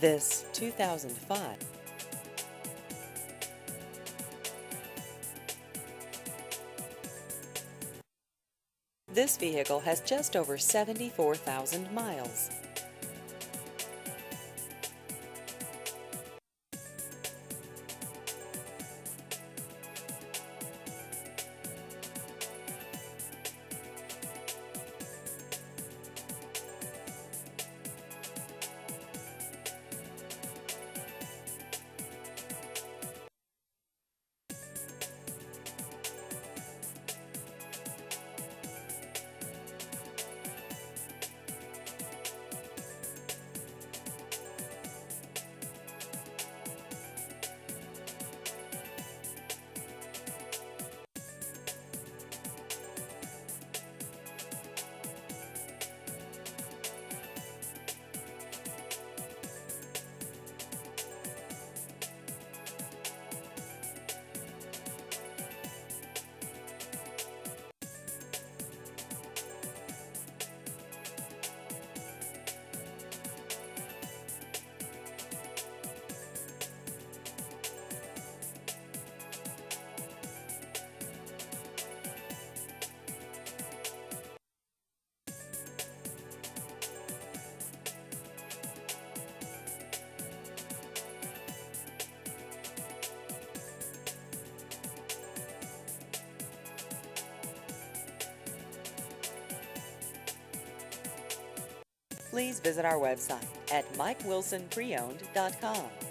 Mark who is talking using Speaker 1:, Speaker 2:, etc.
Speaker 1: This 2005 This vehicle has just over 74,000 miles. Please visit our website at mikewilsonpreowned.com.